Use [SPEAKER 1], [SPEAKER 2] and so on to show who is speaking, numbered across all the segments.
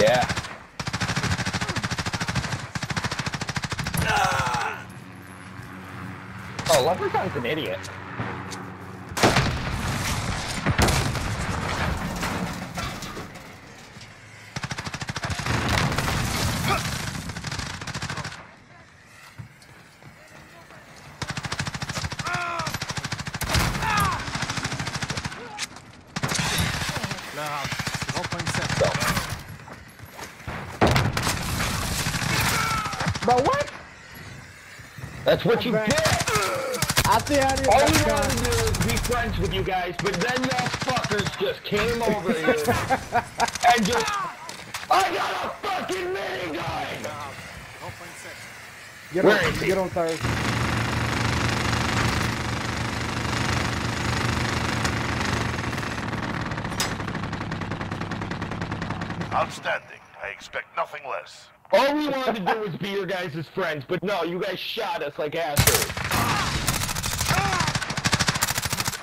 [SPEAKER 1] Yeah. Oh, Leprechaun's an idiot.
[SPEAKER 2] Now, 0.7.
[SPEAKER 3] Bro, what?
[SPEAKER 1] That's what you
[SPEAKER 3] back.
[SPEAKER 1] get.
[SPEAKER 3] I see how this
[SPEAKER 1] All we
[SPEAKER 3] is
[SPEAKER 1] wanted
[SPEAKER 3] going.
[SPEAKER 1] to do is be friends with you guys, but then y'all fuckers just came over here and just. I got a fucking minigun!
[SPEAKER 2] Grand point 7.
[SPEAKER 3] Get
[SPEAKER 1] Where
[SPEAKER 3] on,
[SPEAKER 1] is he?
[SPEAKER 3] get on third.
[SPEAKER 4] Outstanding. I expect nothing less.
[SPEAKER 1] All we wanted to do was be your guys' friends, but no, you guys shot us like assholes.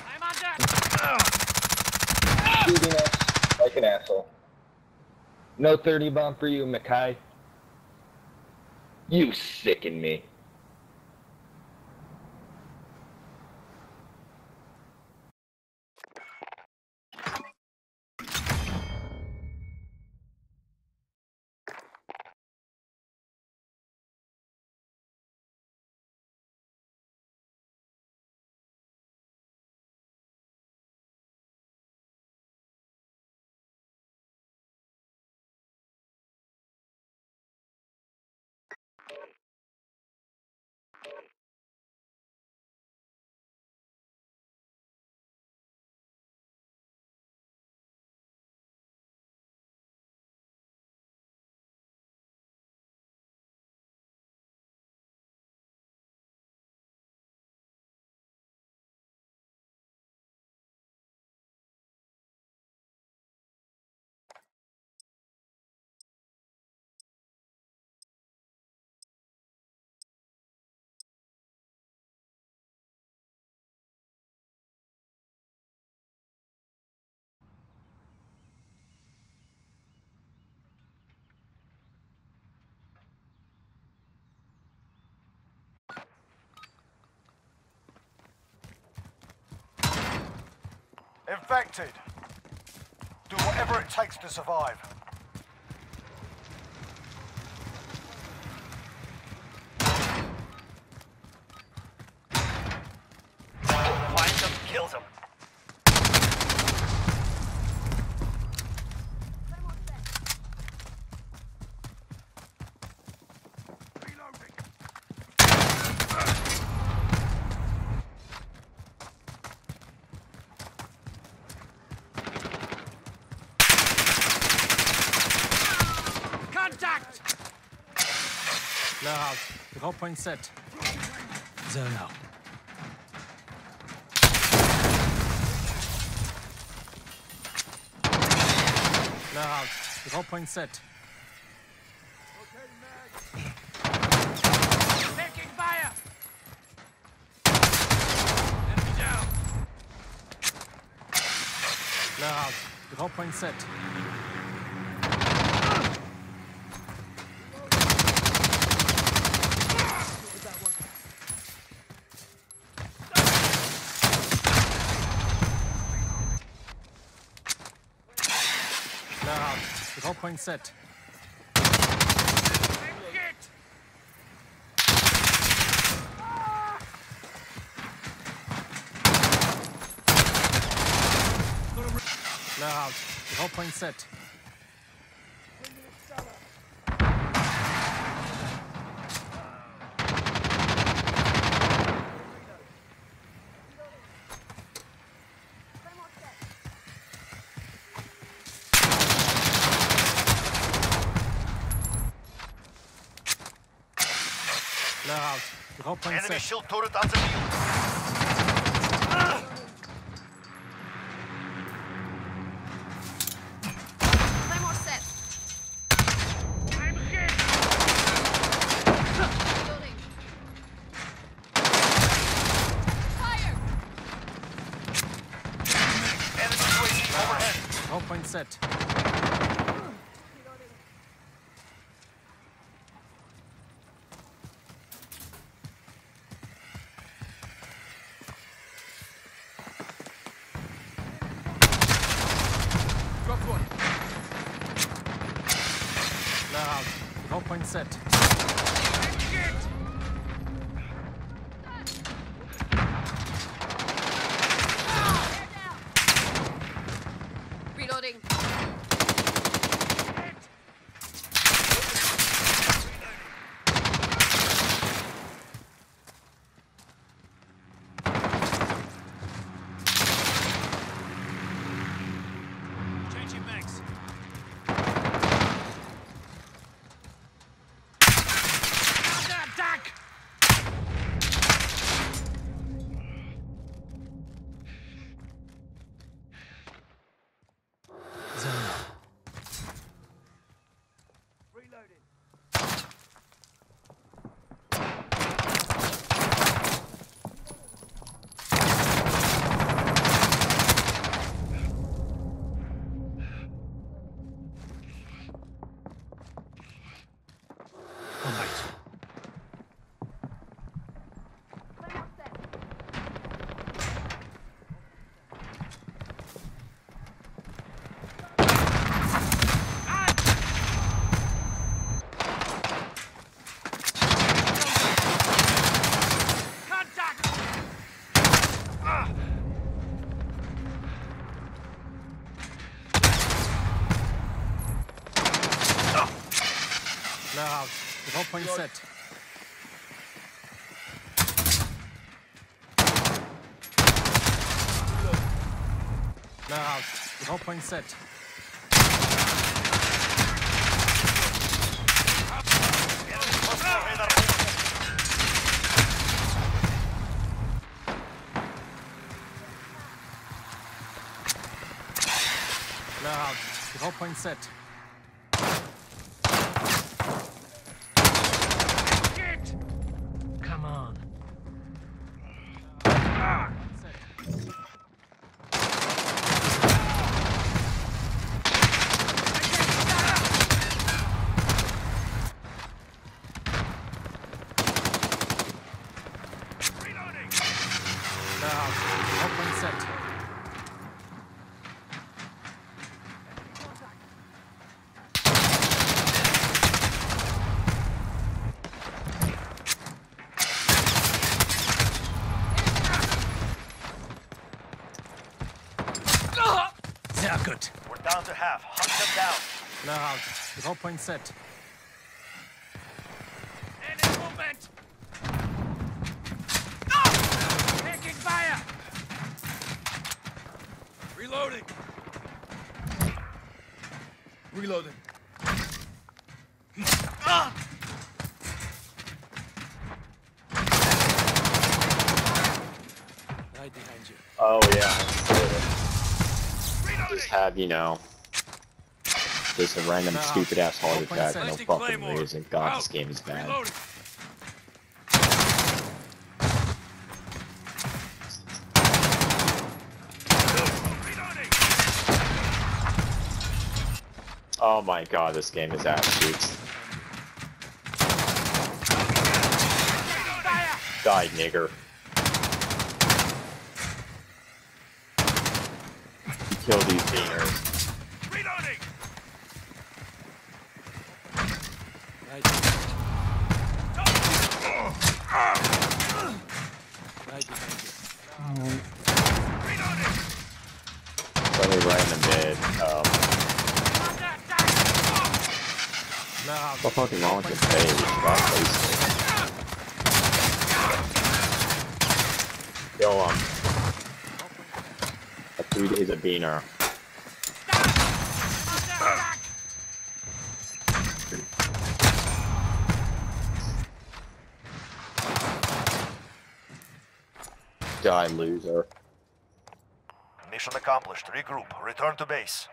[SPEAKER 2] I'm under!
[SPEAKER 1] Shooting us like an asshole. No 30 bomb for you, Mackay. You sicken me.
[SPEAKER 4] Infected. Do whatever it takes to survive. Find them, kills them.
[SPEAKER 2] Contact! Là, grand point 7. Zone out. Là, grand point 7. Taking fire! Enemy down! Là, grand point 7. Là, grand point 7. Là, grand point 7. Là, grand point
[SPEAKER 4] Enemy
[SPEAKER 2] 7.
[SPEAKER 4] shield turret on the view.
[SPEAKER 5] Claymore set.
[SPEAKER 2] I'm hit!
[SPEAKER 5] Building. Fire!
[SPEAKER 4] Enemy UAV overhead.
[SPEAKER 2] Grand point 7. Point set.
[SPEAKER 5] Reloading.
[SPEAKER 2] Changing mags. Attack! All right. Flare out. Control point set. Flare out. Control point set. Flare out. Control point set. Come on. Set. Flare out. Set. Sehr.
[SPEAKER 4] We're down to half. Hunt them down.
[SPEAKER 2] Flare out. Point set. Enemy movement! Taking fire!
[SPEAKER 6] Reloading. Reloading. Right behind you.
[SPEAKER 7] Oh yeah. Just have you know, just a random stupid ass heart attack, no fucking reason. God, this game is bad.
[SPEAKER 6] Reloading. Reloading.
[SPEAKER 7] Oh my god, this game is ass cheeks. Die, nigger. Kill these beaners.
[SPEAKER 6] Reloading.
[SPEAKER 2] Right. Right behind you.
[SPEAKER 6] Reloading.
[SPEAKER 7] Probably right in the mid. Um,
[SPEAKER 2] Flare out.
[SPEAKER 7] what the fuck is wrong with? God, please. Yo, um, a dude is a beaner. Die, loser.
[SPEAKER 4] Mission accomplished. Regroup. Return to base.